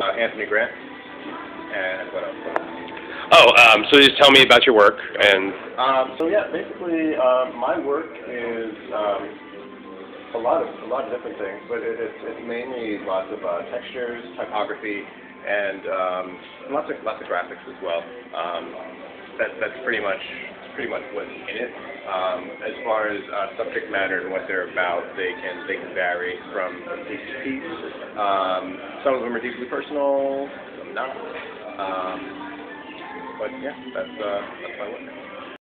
Uh, Anthony Grant. And what else? What else? Oh, um, so just tell me about your work and Um, so yeah, basically, um, my work is um, a lot of a lot of different things, but it, it's, it's mainly lots of uh, textures, typography, and um, lots of lots of graphics as well. That, that's pretty much pretty much what's in it. Um, as far as uh, subject matter and what they're about, they can they can vary from piece to piece. Um, some of them are deeply personal, some not. Um, but yeah, that's uh, that's my work.